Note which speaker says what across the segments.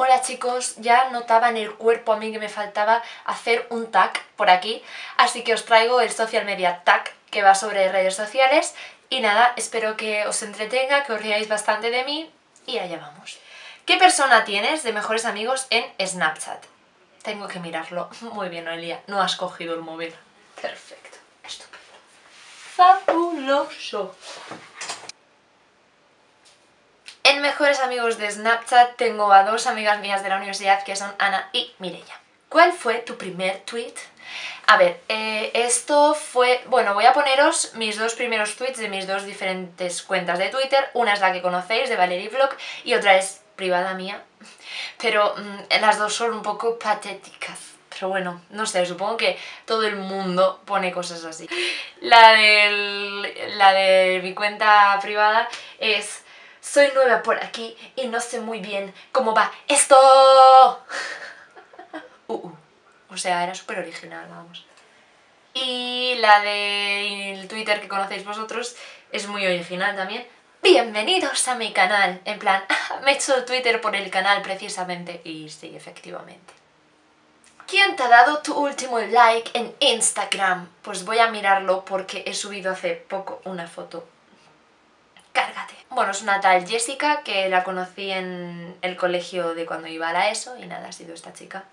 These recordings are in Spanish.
Speaker 1: Hola chicos, ya notaba en el cuerpo a mí que me faltaba hacer un tag por aquí, así que os traigo el social media tag que va sobre redes sociales y nada, espero que os entretenga, que os riáis bastante de mí y allá vamos. ¿Qué persona tienes de mejores amigos en Snapchat? Tengo que mirarlo. Muy bien, Noelia, no has cogido el móvil. Perfecto, estupendo. Fabuloso. En mejores amigos de Snapchat tengo a dos amigas mías de la universidad que son Ana y Mireia. ¿Cuál fue tu primer tweet? A ver, eh, esto fue... Bueno, voy a poneros mis dos primeros tweets de mis dos diferentes cuentas de Twitter. Una es la que conocéis, de Valerie Vlog, y otra es privada mía. Pero mm, las dos son un poco patéticas. Pero bueno, no sé, supongo que todo el mundo pone cosas así. La, del, la de mi cuenta privada es soy nueva por aquí y no sé muy bien cómo va esto. Uh, uh. O sea, era súper original, vamos. Y la del Twitter que conocéis vosotros es muy original también. Bienvenidos a mi canal. En plan, me he hecho el Twitter por el canal precisamente. Y sí, efectivamente. ¿Quién te ha dado tu último like en Instagram? Pues voy a mirarlo porque he subido hace poco una foto Bueno, es una tal Jessica que la conocí en el colegio de cuando iba a la ESO y nada, ha sido esta chica.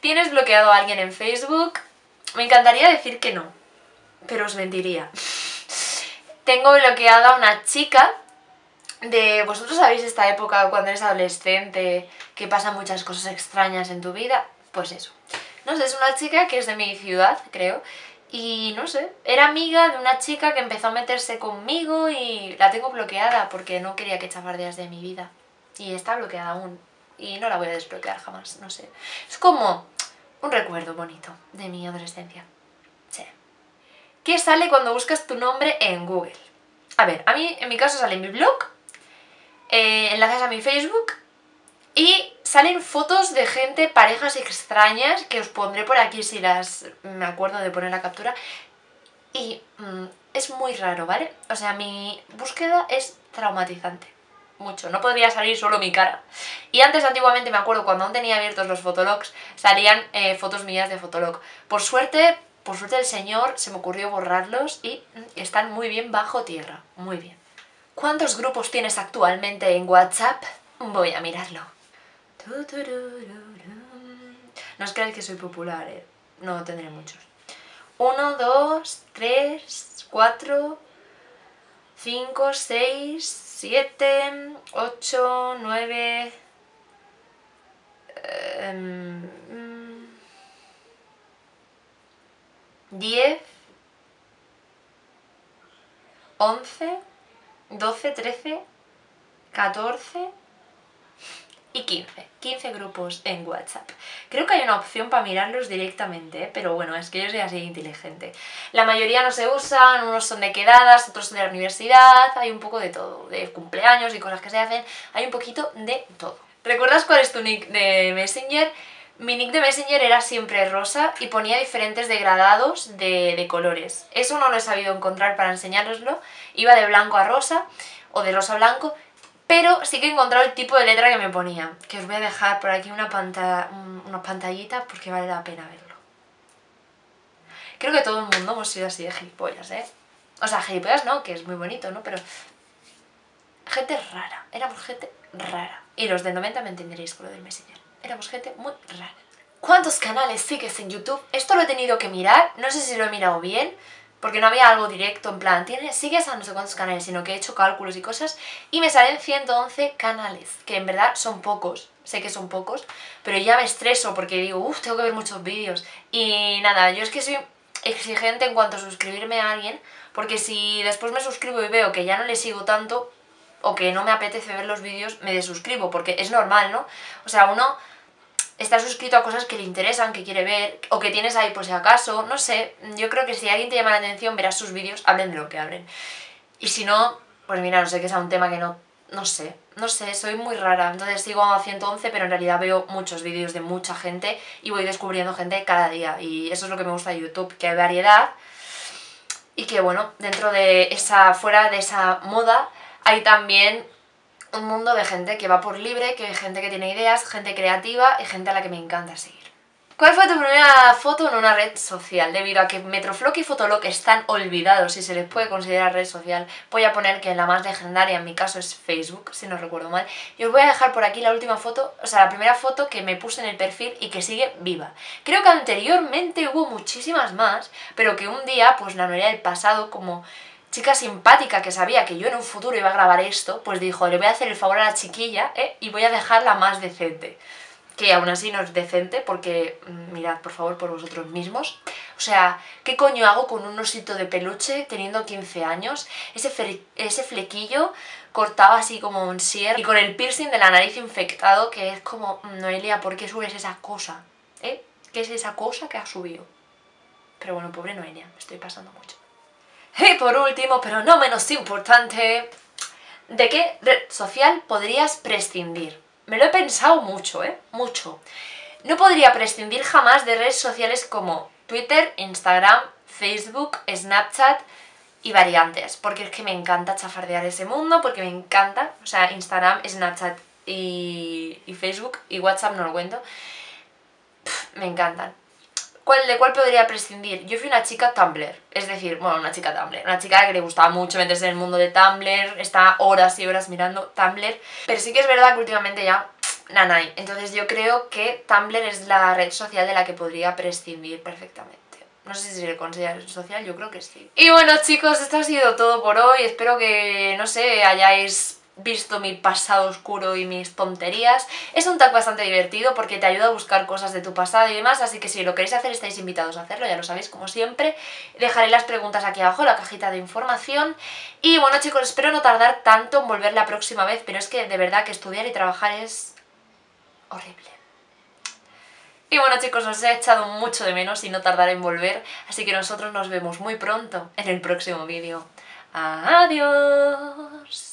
Speaker 1: ¿Tienes bloqueado a alguien en Facebook? Me encantaría decir que no, pero os mentiría. Tengo bloqueada a una chica de... ¿Vosotros sabéis esta época cuando eres adolescente que pasan muchas cosas extrañas en tu vida? Pues eso. No sé, es una chica que es de mi ciudad, creo, y no sé, era amiga de una chica que empezó a meterse conmigo y la tengo bloqueada porque no quería que chafardeas de mi vida. Y está bloqueada aún. Y no la voy a desbloquear jamás, no sé. Es como un recuerdo bonito de mi adolescencia. Sí. ¿Qué sale cuando buscas tu nombre en Google? A ver, a mí en mi caso sale mi blog, eh, enlaces a mi Facebook y salen fotos de gente, parejas extrañas, que os pondré por aquí si las me acuerdo de poner la captura. Y mm, es muy raro, ¿vale? O sea, mi búsqueda es traumatizante. Mucho. No podría salir solo mi cara. Y antes, antiguamente, me acuerdo, cuando aún tenía abiertos los fotologs, salían eh, fotos mías de fotolog. Por suerte, por suerte el señor se me ocurrió borrarlos y mm, están muy bien bajo tierra. Muy bien. ¿Cuántos grupos tienes actualmente en WhatsApp? Voy a mirarlo. No os creáis que soy popular, ¿eh? no tendré muchos. 1, 2, 3, 4, 5, 6, 7, 8, 9... 10, 11, 12, 13, 14 y 15. 15 grupos en WhatsApp. Creo que hay una opción para mirarlos directamente, ¿eh? pero bueno, es que yo soy así inteligente. La mayoría no se usan, unos son de quedadas, otros son de la universidad, hay un poco de todo, de cumpleaños y cosas que se hacen, hay un poquito de todo. ¿Recuerdas cuál es tu nick de Messenger? Mi nick de Messenger era siempre rosa y ponía diferentes degradados de, de colores. Eso no lo he sabido encontrar para enseñároslo. Iba de blanco a rosa o de rosa a blanco pero sí que he encontrado el tipo de letra que me ponía. Que os voy a dejar por aquí una pantalla, unas pantallitas porque vale la pena verlo. Creo que todo el mundo hemos sido así de gilipollas, ¿eh? O sea, gilipollas no, que es muy bonito, ¿no? Pero gente rara. Éramos gente rara. Y los de 90 me entenderéis con lo del Messenger. Éramos gente muy rara. ¿Cuántos canales sigues en YouTube? Esto lo he tenido que mirar. No sé si lo he mirado bien porque no había algo directo, en plan, ¿tienes, sigues a no sé cuántos canales, sino que he hecho cálculos y cosas, y me salen 111 canales, que en verdad son pocos, sé que son pocos, pero ya me estreso porque digo, uff, tengo que ver muchos vídeos, y nada, yo es que soy exigente en cuanto a suscribirme a alguien, porque si después me suscribo y veo que ya no le sigo tanto, o que no me apetece ver los vídeos, me desuscribo, porque es normal, ¿no? O sea, uno está suscrito a cosas que le interesan, que quiere ver, o que tienes ahí por si acaso, no sé, yo creo que si alguien te llama la atención verás sus vídeos, hablen de lo que hablen. Y si no, pues mira, no sé que sea un tema que no, no sé, no sé, soy muy rara, entonces sigo a 111, pero en realidad veo muchos vídeos de mucha gente y voy descubriendo gente cada día, y eso es lo que me gusta de YouTube, que hay variedad, y que bueno, dentro de esa, fuera de esa moda, hay también un mundo de gente que va por libre, que gente que tiene ideas, gente creativa y gente a la que me encanta seguir. ¿Cuál fue tu primera foto en una red social? Debido a que Metroflog y Fotolog están olvidados, si se les puede considerar red social, voy a poner que la más legendaria en mi caso es Facebook, si no recuerdo mal. Y os voy a dejar por aquí la última foto, o sea, la primera foto que me puse en el perfil y que sigue viva. Creo que anteriormente hubo muchísimas más, pero que un día, pues la Noelia del pasado, como chica simpática que sabía que yo en un futuro iba a grabar esto, pues dijo, le voy a hacer el favor a la chiquilla ¿eh? y voy a dejarla más decente que aún así no es decente porque mm, mirad por favor por vosotros mismos. O sea, ¿qué coño hago con un osito de peluche teniendo 15 años? Ese, ese flequillo cortado así como un sier y con el piercing de la nariz infectado que es como, mm, Noelia, ¿por qué subes esa cosa? ¿Eh? ¿Qué es esa cosa que has subido? Pero bueno, pobre Noelia, me estoy pasando mucho. Y por último, pero no menos importante, ¿de qué red social podrías prescindir? Me lo he pensado mucho, ¿eh? Mucho. No podría prescindir jamás de redes sociales como Twitter, Instagram, Facebook, Snapchat y variantes, porque es que me encanta chafardear ese mundo, porque me encanta, o sea, Instagram, Snapchat y, Facebook y WhatsApp no lo cuento, me encantan. ¿Cuál, ¿De cuál podría prescindir? Yo fui una chica Tumblr, es decir, bueno, una chica Tumblr, una chica que le gustaba mucho meterse en el mundo de Tumblr, está horas y horas mirando Tumblr, pero sí que es verdad que últimamente ya nanay, entonces yo creo que Tumblr es la red social de la que podría prescindir perfectamente. No sé si se le considera red social, yo creo que sí. Y bueno chicos, esto ha sido todo por hoy, espero que, no sé, hayáis visto mi pasado oscuro y mis tonterías. Es un tag bastante divertido porque te ayuda a buscar cosas de tu pasado y demás, así que si lo queréis hacer estáis invitados a hacerlo, ya lo sabéis como siempre. Dejaré las preguntas aquí abajo la cajita de información. Y bueno chicos, espero no tardar tanto en volver la próxima vez, pero es que de verdad que estudiar y trabajar es horrible. Y bueno chicos, os he echado mucho de menos y no tardaré en volver, así que nosotros nos vemos muy pronto en el próximo vídeo. ¡Adiós!